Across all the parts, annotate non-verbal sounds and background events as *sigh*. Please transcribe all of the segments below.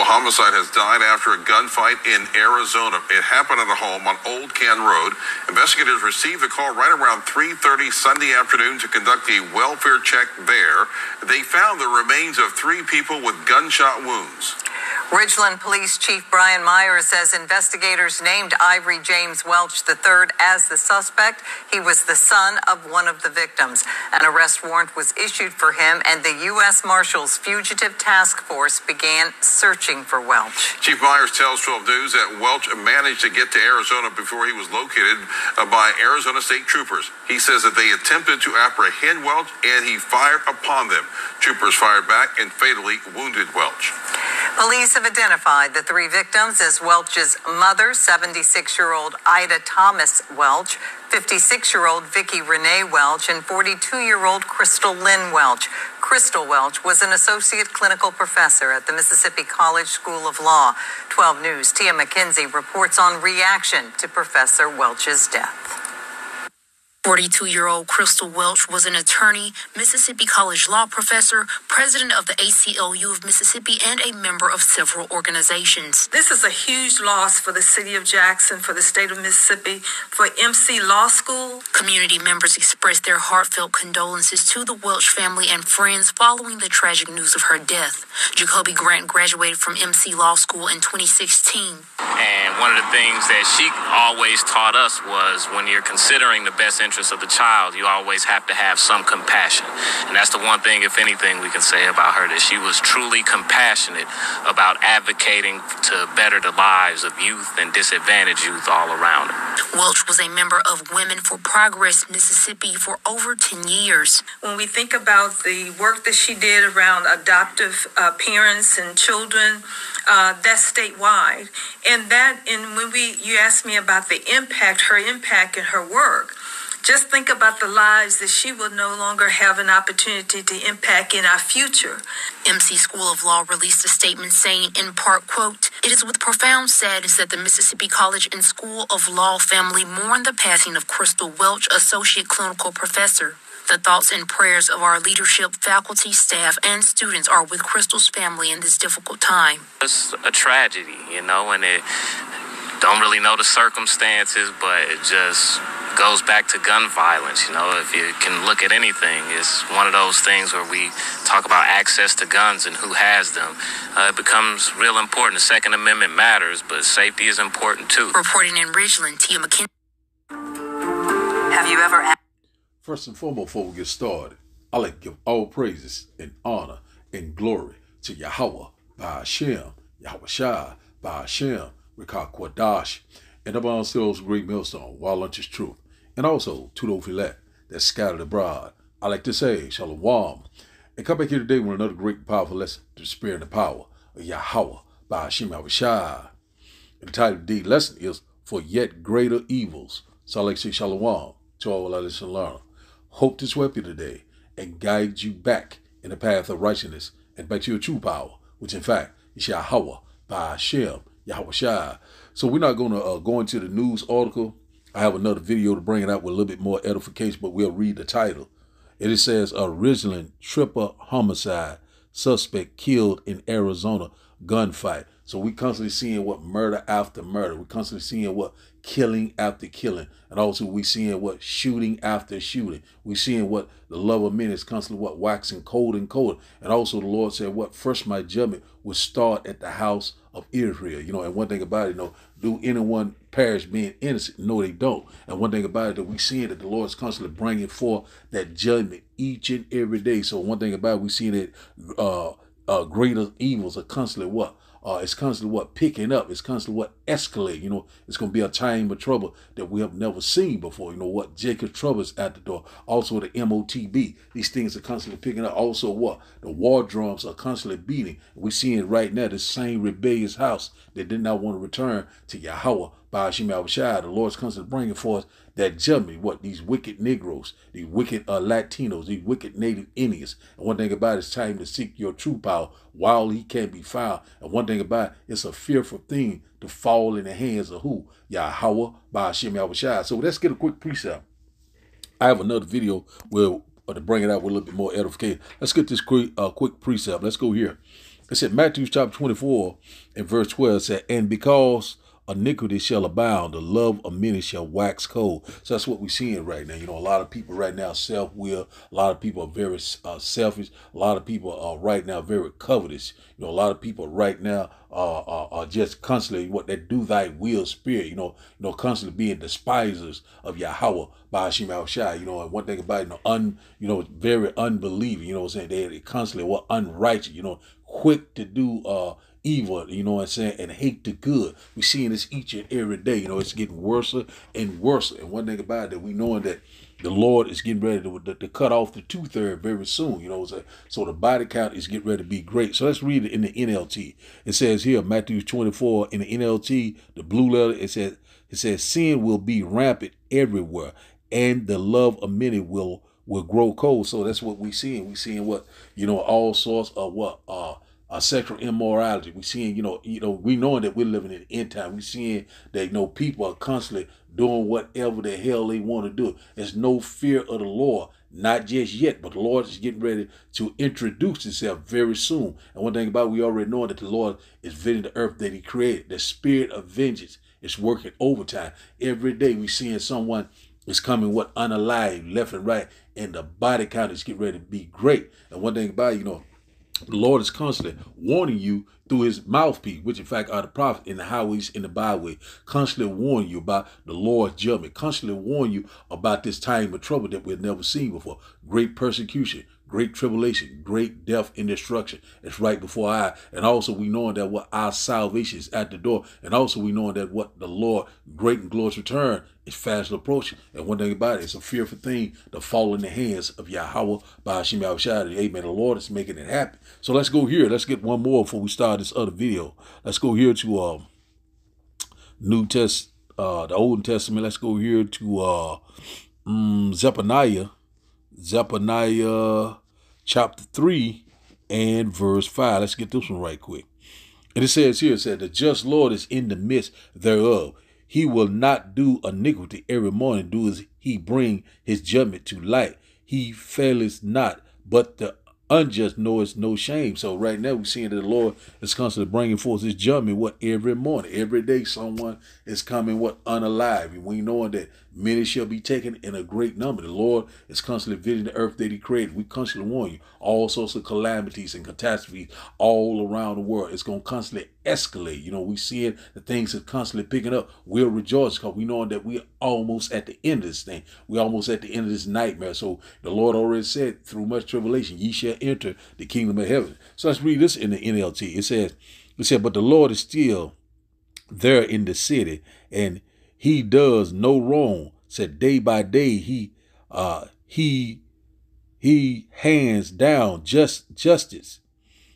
triple homicide has died after a gunfight in Arizona. It happened at a home on Old Can Road. Investigators received the call right around 3:30 Sunday afternoon to conduct a welfare check there. They found the remains of three people with gunshot wounds. Ridgeland Police Chief Brian Myers says investigators named Ivory James Welch III as the suspect. He was the son of one of the victims. An arrest warrant was issued for him, and the U.S. Marshals Fugitive Task Force began searching for Welch. Chief Myers tells 12 News that Welch managed to get to Arizona before he was located uh, by Arizona state troopers. He says that they attempted to apprehend Welch and he fired upon them. Troopers fired back and fatally wounded Welch. Police have identified the three victims as Welch's mother, 76 year old Ida Thomas Welch, 56 year old Vicki Renee Welch, and 42 year old Crystal Lynn Welch. Crystal Welch was an associate clinical professor at the Mississippi College School of Law. 12 News' Tia McKenzie reports on reaction to Professor Welch's death. 42 year old Crystal Welch was an attorney, Mississippi College law professor, president of the ACLU of Mississippi, and a member of several organizations. This is a huge loss for the city of Jackson, for the state of Mississippi, for MC Law School. Community members expressed their heartfelt condolences to the Welch family and friends following the tragic news of her death. Jacoby Grant graduated from MC Law School in 2016. And one of the things that she always taught us was when you're considering the best interest of the child, you always have to have some compassion. And that's the one thing, if anything, we can say about her that she was truly compassionate about advocating to better the lives of youth and disadvantaged youth all around her. Welch was a member of Women for Progress Mississippi for over 10 years. When we think about the work that she did around adoptive uh, parents and children, uh, that's statewide. And that, and when we, you asked me about the impact, her impact in her work, just think about the lives that she will no longer have an opportunity to impact in our future. MC School of Law released a statement saying, in part, quote, It is with profound sadness that the Mississippi College and School of Law family mourn the passing of Crystal Welch, Associate Clinical Professor. The thoughts and prayers of our leadership, faculty, staff, and students are with Crystal's family in this difficult time. It's a tragedy, you know, and it don't really know the circumstances, but it just goes back to gun violence. You know, if you can look at anything, it's one of those things where we talk about access to guns and who has them. Uh, it becomes real important. The Second Amendment matters, but safety is important too. Reporting in Ridgeland, Tia McKinney. Have you ever? First and foremost, before we get started, I like to give all praises and honor and glory to Yahweh by Hashem, Yahweh Shai by Hashem, Rikah Kwadash, and upon Stills Great Millstone, lunch is truth and also Tudo Filet that's scattered abroad. I like to say, Shalom. And come back here today with another great powerful lesson to the spirit and the power of Yahweh by Hashem Avishai. And the title of the lesson is For Yet Greater Evils. So I like to say Shalom to all our listeners and. Hope to sweep you today and guide you back in the path of righteousness and back to your true power, which in fact is Yahweh by Hashem, Yahweh Shai. So we're not going to uh, go into the news article I have another video to bring it out with a little bit more edification, but we'll read the title. It says, Original triple homicide, suspect killed in Arizona gunfight. So we constantly seeing what murder after murder. We constantly seeing what killing after killing. And also we seeing what shooting after shooting. We seeing what the love of men is constantly what waxing cold and cold. And also the Lord said what first my judgment would start at the house of Israel. You know, and one thing about it, you know, do anyone perish being innocent? No, they don't. And one thing about it that we see that the Lord is constantly bringing forth that judgment each and every day. So one thing about it, we see that uh, uh, greater evils are constantly what uh, it's constantly what picking up. It's constantly what escalate. You know, it's going to be a time of trouble that we have never seen before. You know what? Jacob troubles at the door. Also the MOTB. These things are constantly picking up. Also what? The war drums are constantly beating. We're seeing right now. The same rebellious house that did not want to return to Yahweh by Hashem Abishai. The Lord's constantly bringing forth that judgment. What? These wicked Negroes, these wicked uh, Latinos, these wicked Native Indians. And one thing about it, it's time to seek your true power while he can be found. And one thing about it, it's a fearful thing to fall in the hands of who? Yahweh by Hashem. So let's get a quick precept. I have another video where uh, to bring it out with a little bit more edification. Let's get this quick uh, quick precept. Let's go here. It said Matthew chapter 24 and verse 12 said, And because iniquity shall abound, the love of many shall wax cold. So that's what we're seeing right now. You know, a lot of people right now self-will. A lot of people are very uh, selfish. A lot of people are right now very covetous. You know, a lot of people right now uh, are, are just constantly what they do thy will spirit. You know, you know, constantly being despisers of Yahweh by Hashem Shai. You know, and one thing about you know, un, you know, very unbelieving. You know, what I'm saying they, are constantly what unrighteous. You know, quick to do uh evil, you know what I'm saying, and hate the good. We're seeing this each and every day. You know, it's getting worse and worse. And one thing about it, that we knowing that the Lord is getting ready to, to, to cut off the two third very soon. You know, so the body count is getting ready to be great. So let's read it in the NLT. It says here, Matthew 24 in the NLT, the blue letter. It says it says sin will be rampant everywhere, and the love of many will will grow cold. So that's what we seeing. We seeing what you know all sorts of what uh uh, sexual immorality. We seeing, you know, you know, we knowing that we're living in the end time. We seeing that you know people are constantly doing whatever the hell they want to do. There's no fear of the Lord, not just yet, but the Lord is getting ready to introduce Himself very soon. And one thing about it, we already know that the Lord is visiting the earth that He created. The Spirit of vengeance is working overtime every day. We seeing someone is coming what unalive left and right, and the body count is getting ready to be great. And one thing about it, you know the Lord is constantly warning you through his mouthpiece, which in fact are the prophets in the highways in the byway, constantly warn you about the Lord's judgment, constantly warn you about this time of trouble that we've never seen before. Great persecution, great tribulation, great death and destruction. It's right before our eye. And also we knowing that what our salvation is at the door. And also we knowing that what the Lord great and glorious return is fast approaching. And one thing about it, it's a fearful thing to fall in the hands of Yahweh by Hashem Yahushua. Amen. The Lord is making it happen. So let's go here. Let's get one more before we start this other video. Let's go here to um, New Test, uh, the Old Testament. Let's go here to uh, um, Zephaniah Zephaniah chapter 3 and verse 5. Let's get this one right quick. And it says here, it said, The just Lord is in the midst thereof. He will not do iniquity every morning, do as he bring his judgment to light. He faileth not, but the unjust knoweth no shame. So right now we're seeing that the Lord is constantly bringing forth his judgment what every morning. Every day someone is coming what unalive. And we knowing that many shall be taken in a great number. The Lord is constantly visiting the earth that he created. We constantly warn you. All sorts of calamities and catastrophes all around the world. It's going to constantly escalate. You know, we seeing the things are constantly picking up. We'll rejoice because we know that we're almost at the end of this thing. We're almost at the end of this nightmare. So the Lord already said, through much tribulation, ye shall enter the kingdom of heaven. So let's read this in the NLT. It says, it said, but the Lord is still there in the city, and he does no wrong. Said day by day he uh he he hands down just justice,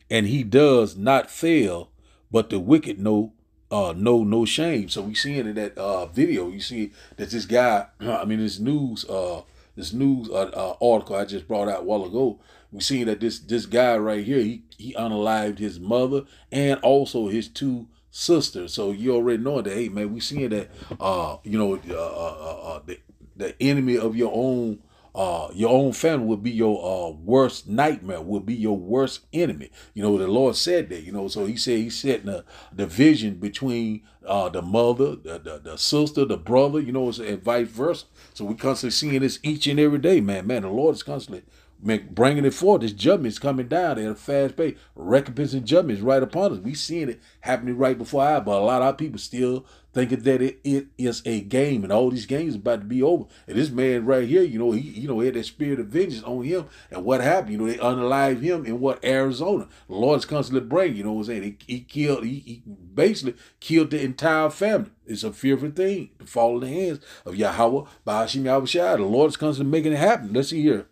and he does not fail, but the wicked know uh no no shame. So we see it in that uh video. You see that this guy, *clears throat* I mean this news uh this news uh, uh, article I just brought out a while ago, we see that this this guy right here, he he unalived his mother and also his two sister. So you already know that, hey man, we seeing that uh, you know, uh, uh, uh, uh, the the enemy of your own uh, your own family will be your uh, worst nightmare, will be your worst enemy. You know, the Lord said that, you know, so he said he's setting a division between uh, the mother, the, the, the, sister, the brother, you know, and vice versa. So we're constantly seeing this each and every day, man. Man, the Lord is constantly bringing it forth. This judgment is coming down at a fast pace. Recompense and judgment is right upon us. We seeing it happening right before our eyes, but a lot of our people still thinking that it, it is a game and all these games about to be over. And this man right here, you know, he you know had that spirit of vengeance on him. And what happened? You know, they unalive him in what Arizona. The Lord's constantly bringing, you know what I'm saying? He, he killed, he, he basically killed the entire family. It's a fearful thing to fall in the hands of Yahweh by Hashem Yahushua. The Lord's constantly making it happen. Let's see here.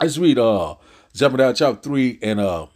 Let's read uh Zephaniah chapter three and uh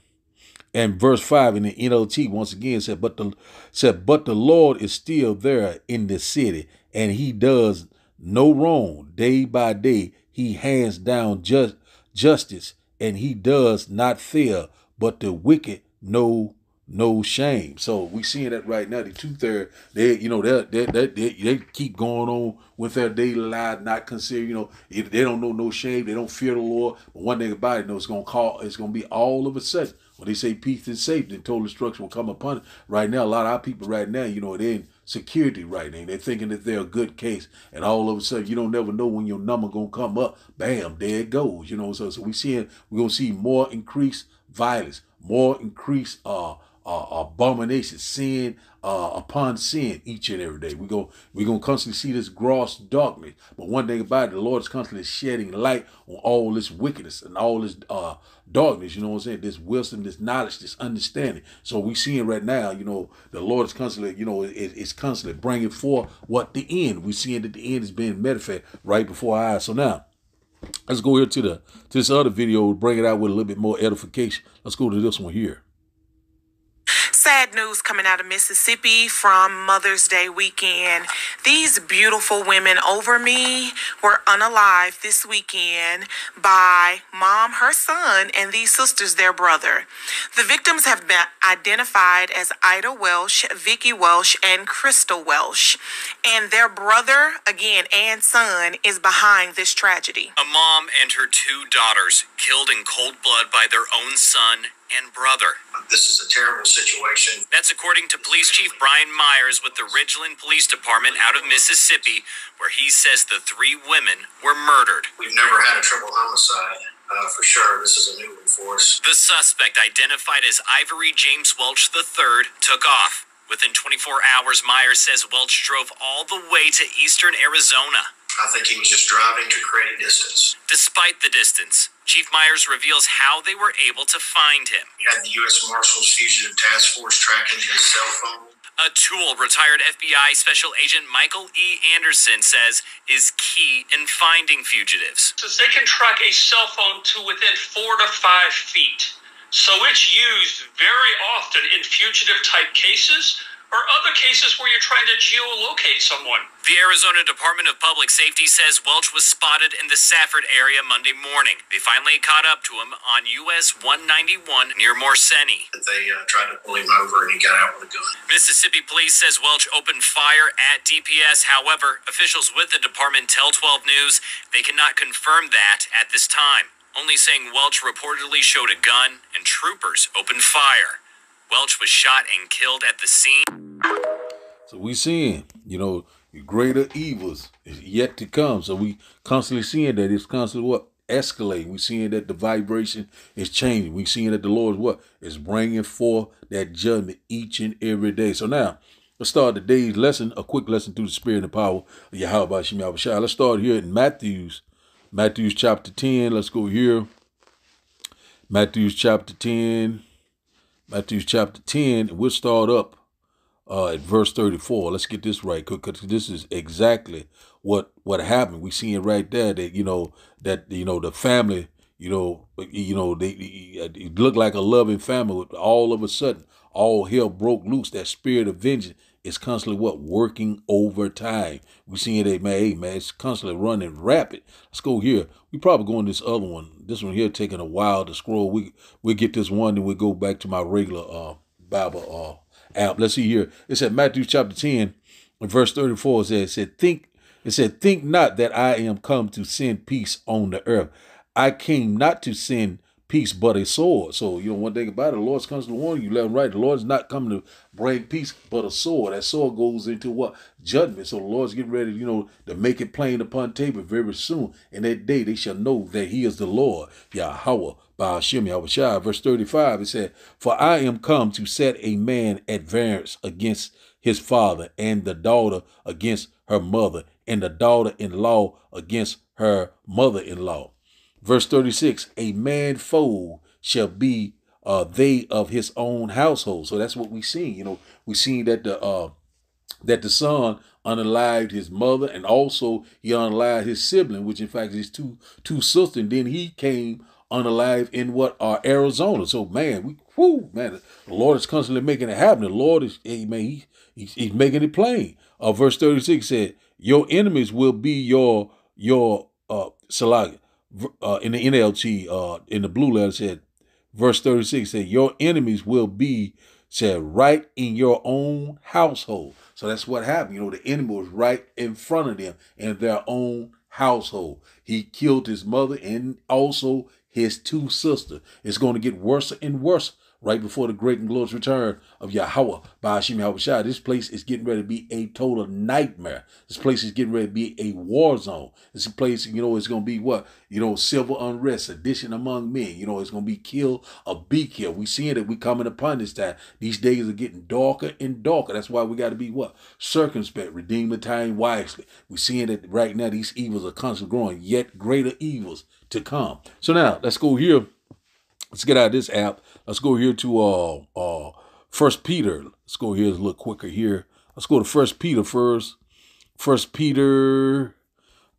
and verse five in the NLT once again said, but the said, but the Lord is still there in the city, and he does no wrong day by day. He hands down just justice, and he does not fear, but the wicked know no shame. So we seeing that right now. The two third, they you know they they, they they keep going on with their daily life, not consider you know if they don't know no shame, they don't fear the Lord. But one thing about it, you know, it's gonna call, it's gonna be all of a sudden when they say peace and safety and total destruction will come upon it. Right now, a lot of our people right now, you know, they're in security right now. They're thinking that they're a good case. And all of a sudden, you don't never know when your number gonna come up. Bam, there it goes. You know, so so we seeing we're gonna see more increased violence, more increased uh uh, abomination, sin uh, upon sin each and every day. We go, we're gonna constantly see this gross darkness. But one thing about it, the Lord is constantly shedding light on all this wickedness and all this uh, darkness. You know what I'm saying? This wisdom, this knowledge, this understanding. So we seeing right now, you know, the Lord is constantly, you know, it, it's constantly bringing forth what the end. We're seeing that the end is being manifest right before our eyes. So now. Let's go here to the to this other video, bring it out with a little bit more edification. Let's go to this one here. Sad news coming out of Mississippi from Mother's Day weekend. These beautiful women over me were unalive this weekend by mom, her son, and these sisters, their brother. The victims have been identified as Ida Welch, Vicki Welch, and Crystal Welch. And their brother, again, and son, is behind this tragedy. A mom and her two daughters killed in cold blood by their own son and brother. This is a terrible situation. That's according to Police Chief Brian Myers with the Ridgeland Police Department out of Mississippi, where he says the three women were murdered. We've never had a triple homicide. Uh, for sure, this is a new one for us. The suspect, identified as Ivory James Welch III, took off. Within 24 hours, Myers says Welch drove all the way to eastern Arizona. I think he was just driving to create distance. Despite the distance, Chief Myers reveals how they were able to find him. He had the U.S. Marshals Fugitive Task Force tracking his cell phone. A tool retired FBI Special Agent Michael E. Anderson says is key in finding fugitives. Since they can track a cell phone to within four to five feet. So it's used very often in fugitive type cases or other cases where you're trying to geolocate someone. The Arizona Department of Public Safety says Welch was spotted in the Safford area Monday morning. They finally caught up to him on US 191 near Morenci. They uh, tried to pull him over and he got out with a gun. Mississippi police says Welch opened fire at DPS. However, officials with the department tell 12 News they cannot confirm that at this time, only saying Welch reportedly showed a gun and troopers opened fire. Welch was shot and killed at the scene. So we seeing, you know, greater evils is yet to come. So we constantly seeing that it's constantly what escalating. We seeing that the vibration is changing. We seeing that the Lord is what is bringing forth that judgment each and every day. So now let's start today's lesson, a quick lesson through the Spirit and the power of Yahweh Shem Yahweh Let's start here in Matthew's, Matthew's chapter ten. Let's go here. Matthew's chapter ten. Matthew chapter 10, we'll start up uh, at verse 34. Let's get this right, because this is exactly what what happened. We see it right there that you know that you know the family, you know, you know they it looked like a loving family. All of a sudden, all hell broke loose. That spirit of vengeance is constantly what working overtime. We see it, man. Hey, man, it's constantly running rapid. Let's go here. We probably going this other one. This one here taking a while to scroll. We we get this one, and we go back to my regular uh Bible uh app. Let's see here. It said Matthew chapter ten, verse thirty four. Said, it said think. It said, think not that I am come to send peace on the earth. I came not to send peace but a sword. So, you know, one thing about it, the Lord's comes to warn you left and right. The Lord's not coming to bring peace but a sword. That sword goes into what? Judgment. So the Lord's getting ready, you know, to make it plain upon table very soon. In that day they shall know that he is the Lord, Yahweh. By Hashem Yahushua, verse 35, it said, For I am come to set a man at variance against his father, and the daughter against her mother, and the daughter in law against her mother in law Verse 36 A man foe shall be uh, they of his own household. So that's what we see. You know, we see that the uh, that the son unalived his mother and also he unalived his sibling, which in fact is two two sisters. And then he came unalive in what are uh, Arizona. So man, we whoo man, the Lord is constantly making it happen. The Lord is man, he, he's, he's making it plain. Uh, verse 36 said, Your enemies will be your your uh Salaga uh, in the NLT, uh, in the blue letter said, verse 36 said, Your enemies will be, said, right in your own household. So that's what happened. You know, the enemy was right in front of them in their own household. He killed his mother and also his two sisters. It's going to get worse and worse right before the great and glorious return of Yahweh by Hashem Yahweh This place is getting ready to be a total nightmare. This place is getting ready to be a war zone. This place, you know, it's going to be what? You know, civil unrest, sedition among men. You know, it's going to be kill or be killed. We seeing that We coming upon this time. These days are getting darker and darker. That's why we got to be what? Circumspect, redeem the time wisely. We seeing that right now. These evils are constantly growing, yet greater evils to come. So now let's go here. Let's get out of this app. Let's go here to uh uh First Peter. Let's go here a little quicker here. Let's go to First Peter first. First Peter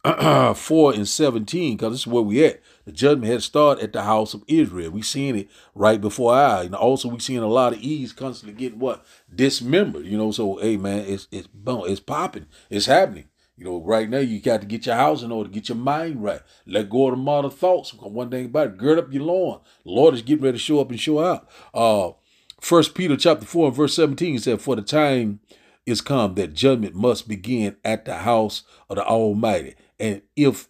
*clears throat* four and seventeen, because this is where we at. The judgment had started at the house of Israel. We seeing it right before our eyes. And also we seeing a lot of E's constantly getting what? Dismembered. You know, so hey man, it's it's it's popping. It's happening. You know, right now you got to get your house in order, get your mind right. Let go of the model thoughts. One thing about it, gird up your loin. The Lord is getting ready to show up and show out. Uh First Peter chapter 4 and verse 17 he said, For the time is come that judgment must begin at the house of the Almighty. And if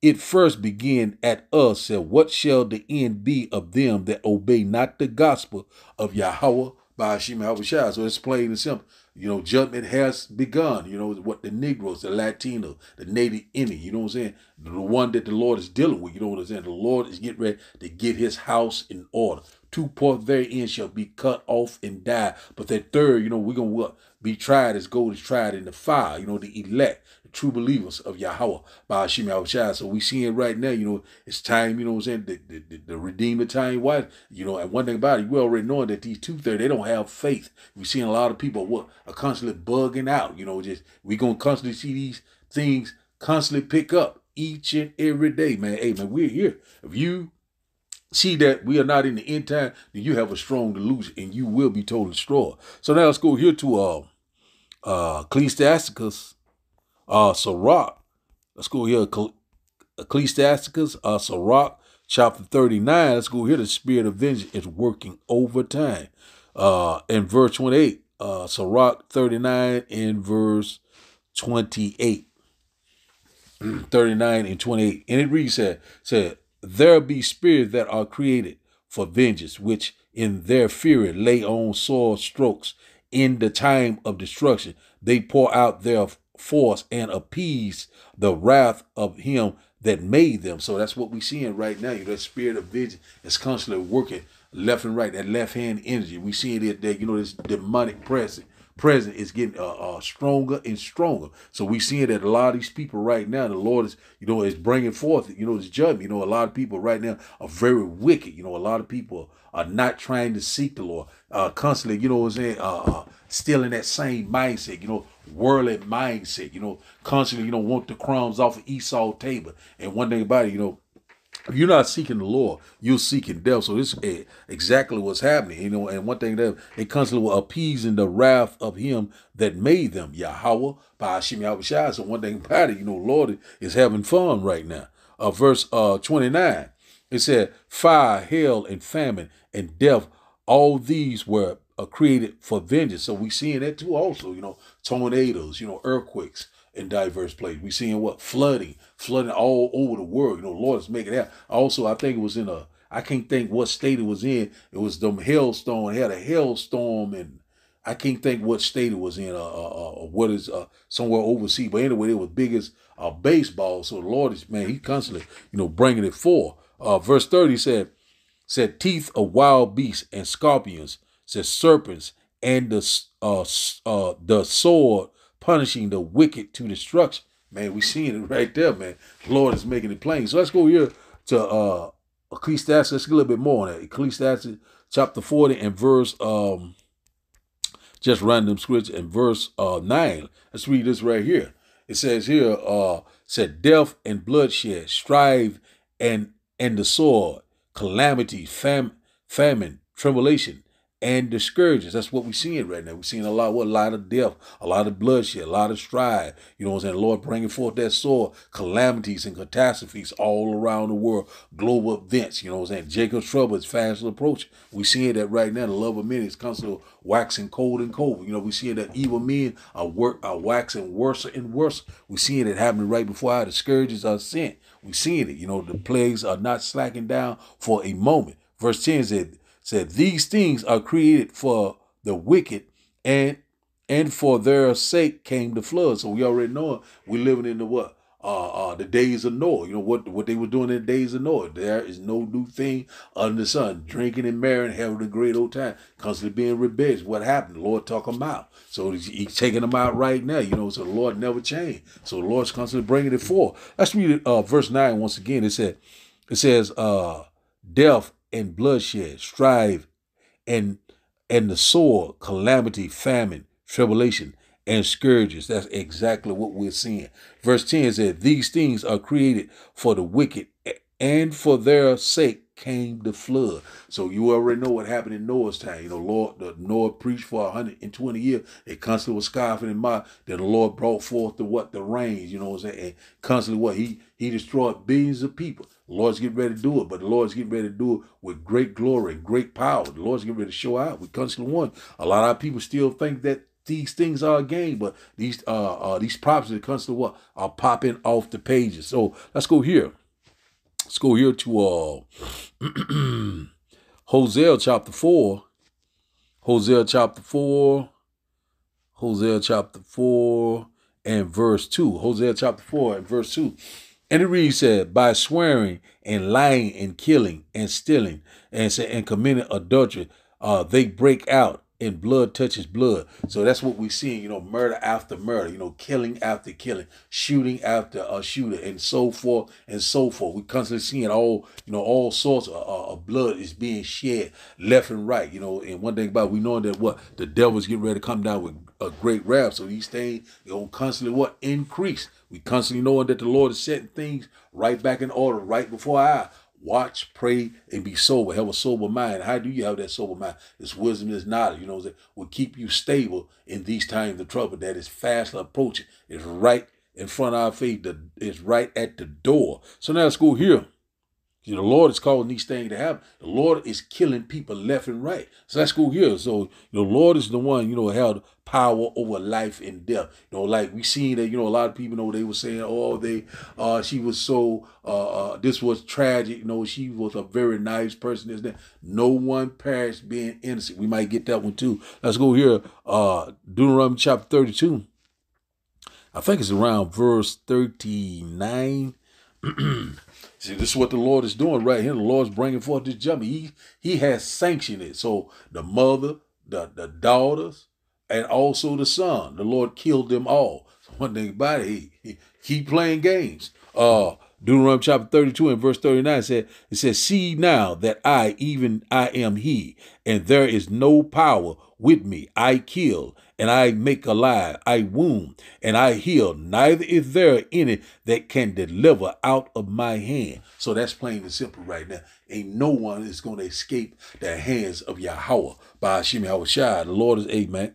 it first begin at us, said, What shall the end be of them that obey not the gospel of Yahweh by Hashem Shai? So it's plain and simple. You know, judgment has begun. You know, what the Negroes, the Latino, the Native Indian, you know what I'm saying? The one that the Lord is dealing with, you know what I'm saying? The Lord is getting ready to get his house in order. Two parts therein shall be cut off and die. But that third, you know, we're going to be tried as gold is tried in the fire. You know, the elect true believers of Yahweh by Hashem Yahushua. So we see it right now, you know, it's time, you know what I'm saying, the, the, the, the Redeemer time What you know, and one thing about it, we already know that these two thirds, they don't have faith. we seeing a lot of people what are constantly bugging out, you know, just we gonna constantly see these things constantly pick up each and every day, man. Hey man, we're here. If you see that we are not in the end time, then you have a strong delusion and you will be totally destroyed. So now let's go here to uh uh Ecclesiasticus uh, Sirach. Let's go here. Ecclesiasticus, uh, Sirach, chapter 39. Let's go here. The spirit of vengeance is working overtime. Uh, in verse 28, uh, Sirach 39 in verse 28. *clears throat* 39 and 28. And it reads said, said, There be spirits that are created for vengeance, which in their fury lay on sore strokes. In the time of destruction, they pour out their force and appease the wrath of him that made them. So that's what we're seeing right now. You know, that spirit of vision is constantly working left and right, that left hand energy. We seeing it that, you know, this demonic present is getting uh, uh, stronger and stronger. So we seeing that a lot of these people right now, the Lord is, you know, is bringing forth, you know, His judgment. You know, a lot of people right now are very wicked. You know, a lot of people are not trying to seek the Lord, uh, constantly, you know what I'm saying, uh, uh, still in that same mindset, you know, worldly mindset, you know, constantly, you know, want the crumbs off of Esau's table. And one thing about it, you know, you're not seeking the Lord, you're seeking death. So this is exactly what's happening, you know. And one thing that it constantly will appeasing the wrath of Him that made them, Yahweh by Hashem Yahweh So one thing about it, you know, Lord is having fun right now. Uh, verse uh 29, it said, "Fire, hell, and famine and death, all these were uh, created for vengeance." So we seeing that too. Also, you know, tornadoes, you know, earthquakes in diverse places. We seeing what flooding, flooding all over the world. You know, Lord is making that. Also, I think it was in a. I can't think what state it was in. It was them hailstone. It had a hailstorm and I can't think what state it was in. Uh, uh, uh what is uh somewhere overseas. But anyway, it was big as a baseball. So the Lord is man. He constantly you know bringing it forth. Uh, verse thirty said said teeth of wild beasts and scorpions. Said serpents and the uh, uh the sword punishing the wicked to destruction. Man, we seeing it right there, man. Lord is making it plain. So let's go here to uh Ecclesiastes. Let's get a little bit more on that. Ecclesiastes chapter 40 and verse um just random scripture and verse uh nine. Let's read this right here. It says here, uh said death and bloodshed, strife and and the sword, calamity, fam famine, tribulation, and discourages. That's what we're seeing right now. We're seeing a lot, what, a lot of death, a lot of bloodshed, a lot of strife. You know what I'm saying? The Lord bringing forth that sword, calamities and catastrophes all around the world, global events. You know what I'm saying? Jacob's trouble is fast approaching. We're seeing that right now. The love of men is constantly waxing cold and cold. You know, we're seeing that evil men are work are waxing worse and worse. We're seeing it happening right before our discourages are sent. We're seeing it. You know, the plagues are not slacking down for a moment. Verse 10 said, said, These things are created for the wicked and and for their sake came the flood. So we already know we're living in the what? Uh, uh, the days of Noah. You know what what they were doing in the days of Noah. There is no new thing under the sun. Drinking and marrying, having a great old time, constantly being rebellious. What happened? The Lord took them out. So he's, he's taking them out right now. You know, so the Lord never changed. So the Lord's constantly bringing it forth. Let's read uh, verse nine once again. It said, it says, uh, death and bloodshed, strife and and the sword, calamity, famine, tribulation, and scourges. That's exactly what we're seeing. Verse 10 says, These things are created for the wicked, and for their sake came the flood. So you already know what happened in Noah's time. You know, Lord, the Noah preached for 120 years. They constantly was scoffing and mock. Then the Lord brought forth the what the rains, you know what I'm saying? And constantly what he he destroyed billions of people. The Lord's getting ready to do it, but the Lord's getting ready to do it with great glory and great power. The Lord's getting ready to show out. We constantly won. A lot of people still think that these things are a game, but these uh, uh these prophecies constantly what are popping off the pages. So let's go here. Let's go here to uh *clears throat* Hosea chapter four. Hosea chapter four. Hosea chapter four and verse two. Hosea chapter four and verse two. And it reads said, by swearing and lying and killing and stealing and and committing adultery, uh, they break out and blood touches blood. So that's what we're seeing, you know, murder after murder, you know, killing after killing, shooting after a shooter, and so forth and so forth. We constantly seeing all, you know, all sorts of, uh, of blood is being shed left and right, you know. And one thing about it, we know that what the devil's getting ready to come down with a great wrath. So these things, you know, constantly what increase. We constantly knowing that the Lord is setting things right back in order right before our Watch, pray, and be sober. Have a sober mind. How do you have that sober mind? It's wisdom, is knowledge. You know, that will keep you stable in these times of trouble that is fast approaching. It's right in front of our feet. It's right at the door. So now let's go here. The Lord is calling these things to happen. The Lord is killing people left and right. So let's go here. So, the Lord is the one, you know, held power over life and death. You know, like we seen that, you know, a lot of people know they were saying, oh, they uh she was so uh, uh this was tragic, you know, she was a very nice person, isn't it? No one perished being innocent. We might get that one too. Let's go here. Uh Deuteronomy chapter 32. I think it's around verse 39. *clears throat* See, this is what the Lord is doing right here. The Lord's bringing forth this judgment. He He has sanctioned it. So the mother, the the daughters, and also the son, the Lord killed them all. So one thing about it, he, he keep playing games. Uh, Deuteronomy chapter 32 and verse 39 said, it says, See now that I, even I am he, and there is no power with me. I kill and I make alive, I wound, and I heal. Neither is there any that can deliver out of my hand. So that's plain and simple right now. Ain't no one is going to escape the hands of Yahweh by Hashem Yahushua. The Lord is, amen.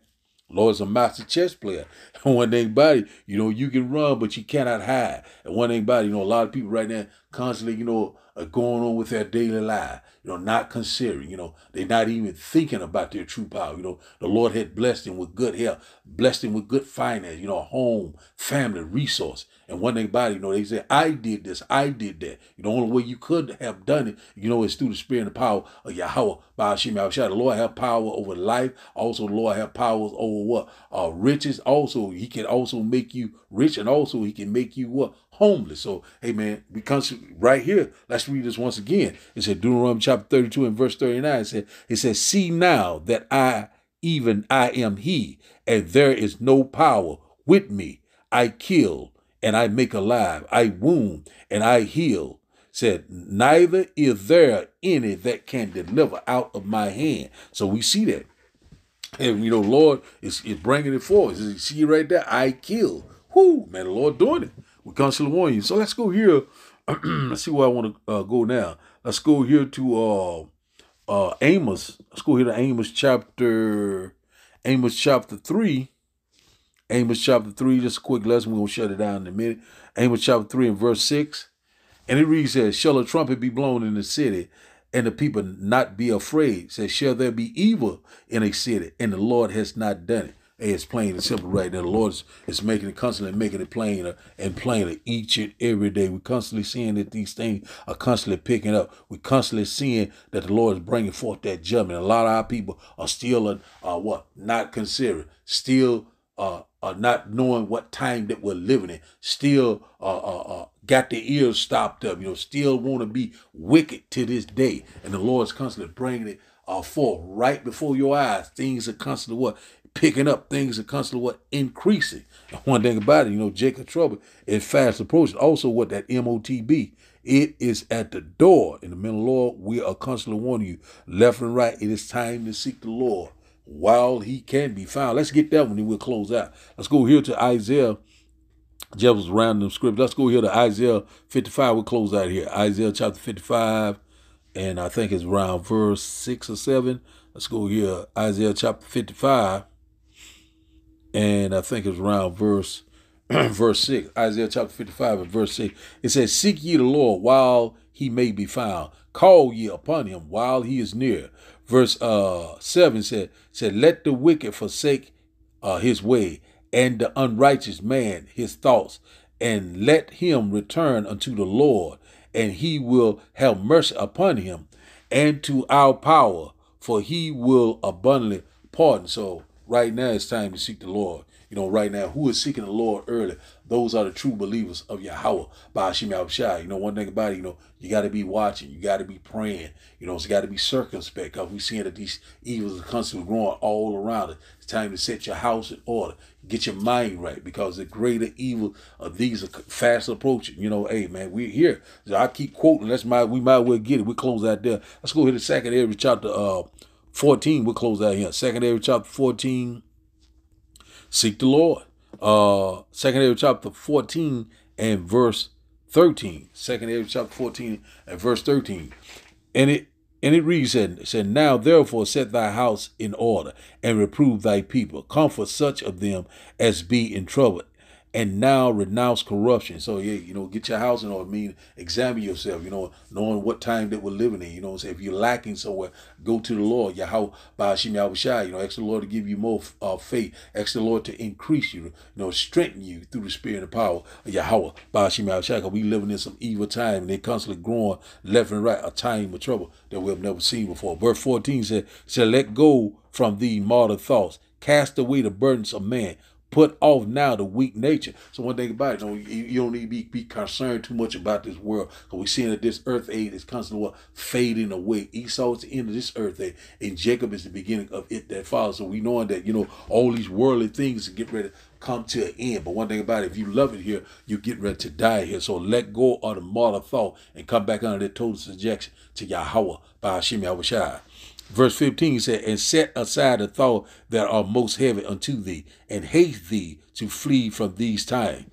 Lord's a master chess player. *laughs* One thing it, you know, you can run, but you cannot hide. And one thing it, you know, a lot of people right now constantly, you know, are going on with their daily life, you know, not considering, you know, they're not even thinking about their true power. You know, the Lord had blessed them with good health, blessed them with good finance, you know, home, family, resource. And one about it, you know, they say, I did this, I did that. You know, the only way you could have done it, you know, is through the spirit and the power of Yahweh by Hashem Yahushua. The Lord have power over life. Also, the Lord have powers over what? Uh, riches. Also, he can also make you rich and also he can make you what? Homeless. So, hey man, we because right here, let's read this once again. It said Deuteronomy chapter 32 and verse 39. It said, it says, See now that I, even I am he, and there is no power with me. I kill and I make alive. I wound and I heal. Said, neither is there any that can deliver out of my hand. So we see that. And you know, Lord is, is bringing it forward. See right there, I kill. Whoo, man, the Lord doing it. Constantly warn you. So let's go here. *clears throat* let's see where I want to uh, go now. Let's go here to uh, uh, Amos. Let's go here to Amos chapter, Amos chapter 3 Amos chapter 3, just a quick lesson. We're going to shut it down in a minute. Amos chapter 3 and verse 6. And it reads says, Shall a trumpet be blown in the city, and the people not be afraid? Says, Shall there be evil in a city, and the Lord has not done it? Hey, it's plain and simple right now. The Lord is, is making it constantly making it plainer and plainer each and every day. We're constantly seeing that these things are constantly picking up. We're constantly seeing that the Lord is bringing forth that judgment. A lot of our people are still uh, what not considering, still uh, uh, not knowing what time that we're living in, still uh, uh, uh, got their ears stopped up, you know, still want to be wicked to this day. And the Lord's constantly bringing it uh, forth right before your eyes. Things are constantly what? Picking up. Things are constantly what? Increasing. And one thing about it, you know, Jacob trouble is fast approaching. Also, what that MOTB, it is at the door. In the middle of Lord, we are constantly warning you, left and right, it is time to seek the Lord while he can be found. Let's get that one and we'll close out. Let's go here to Isaiah. Jeff was random script. Let's go here to Isaiah 55. We'll close out here. Isaiah chapter 55, and I think it's around verse 6 or 7. Let's go here. Isaiah chapter 55, and I think it's around verse *clears throat* verse 6. Isaiah chapter 55 and verse 6. It says, Seek ye the Lord while he may be found. Call ye upon him while he is near verse uh, 7 said, said Let the wicked forsake uh, his way, and the unrighteous man his thoughts, and let him return unto the Lord, and he will have mercy upon him, and to our power, for he will abundantly pardon. So right now it's time to seek the Lord. You know, right now, who is seeking the Lord early? Those are the true believers of Yahweh, Ba'ashim Shai. You know, one thing about it, you know, you got to be watching. You got to be praying. You know, it's got to be circumspect because we're seeing that these evils are constantly growing all around us. It's time to set your house in order. Get your mind right because the greater evil of these are fast approaching. You know, hey, man, we're here. So I keep quoting. Let's might, we might well get it. We close out there. Let's go here to second every chapter uh, 14. We'll close out here. Second Ezra chapter 14 seek the Lord. Uh, Second Ezra chapter 14 and verse 13. Second Ezra chapter 14 and verse 13. And it and it reads and said, Now therefore set thy house in order and reprove thy people. Comfort such of them as be in trouble and now renounce corruption. So yeah, you know, get your house in order. I mean, examine yourself. You know, knowing what time that we're living in. You know, if you're lacking somewhere, go to the Lord. Yahweh Ba'ashim Yahushai. You know, ask the Lord to give you more uh, faith. Ask the Lord to increase you. You know, strengthen you through the Spirit and the power Yahweh Ba'ashim Yahushai. Because we living in some evil time, and they constantly growing left and right. A time of trouble that we have never seen before. Verse 14 said, "Shall let go from thee martyr thoughts." Cast away the burdens of man put off now the weak nature. So one thing about it, you, know, you, don't need to be, be concerned too much about this world because we're seeing that this earth age is constantly what, fading away. Esau is the end of this earth age, and Jacob is the beginning of it that follows. So we knowing that you know all these worldly things get ready to come to an end. But one thing about it, if you love it here, you get ready to die here. So let go of the martyr thought and come back under the total subjection to Yahweh by Hashem Yahushua. Verse 15 he said, And set aside the thought that are most heavy unto thee, and hate thee to flee from these times.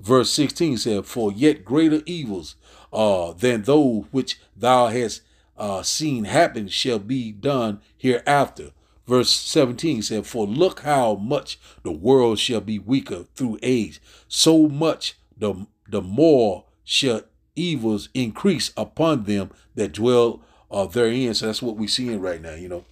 Verse 16 said, For yet greater evils uh, than those which thou hast uh, seen happen shall be done hereafter. Verse 17 said, For look how much the world shall be weaker through age, so much the, the more shall evils increase upon them that dwell uh, therein. So that's what we're seeing right now. You know,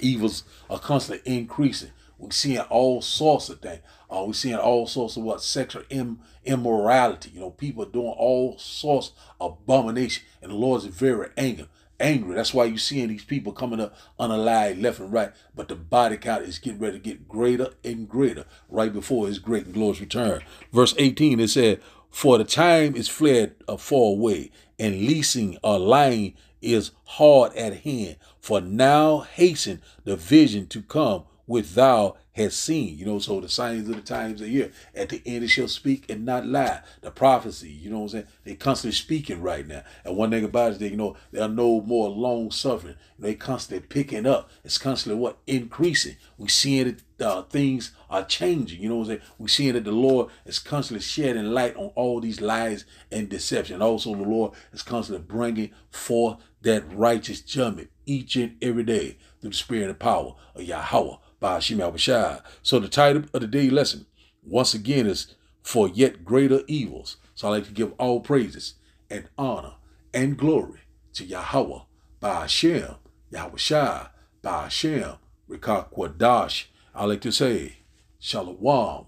evils are constantly increasing. We're seeing all sorts of things. Uh, we're seeing all sorts of what sexual Im- immorality. You know, people doing all sorts of abomination, and the Lord is very angry. Angry. That's why you're seeing these people coming up unalive left and right. But the body count is getting ready to get greater and greater right before His great and glorious return. Verse 18 it said, "For the time is fled far away, and leasing or lying is hard at hand. For now hasten the vision to come which thou hast seen. You know, so the signs of the times are here. At the end it shall speak and not lie. The prophecy, you know what I'm saying? They constantly speaking right now. And one thing about it that, you know, they are no more long suffering. They constantly picking up. It's constantly what? Increasing. We seeing it uh, things are changing. You know what I'm saying? We're seeing that the Lord is constantly shedding light on all these lies and deception. Also, the Lord is constantly bringing forth that righteous judgment each and every day through the spirit and power of Yahweh by Hashem Bashai. So the title of the day lesson, once again, is For Yet Greater Evils. So I like to give all praises and honor and glory to Yahweh by Hashem, Yahweh Shai, by Hashem, Rikak Kwadash. I like to say, Shalom.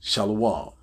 Shalom.